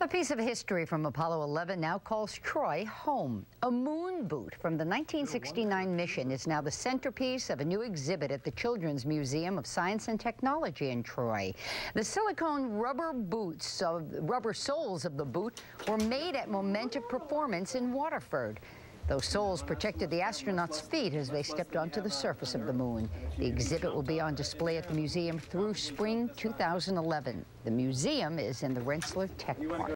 A piece of history from Apollo 11 now calls Troy home. A moon boot from the 1969 mission is now the centerpiece of a new exhibit at the Children's Museum of Science and Technology in Troy. The silicone rubber boots, of, rubber soles of the boot were made at Momentive Performance in Waterford. Those soles protected the astronauts' feet as they stepped onto the surface of the moon. The exhibit will be on display at the museum through spring 2011. The museum is in the Rensselaer Tech Park.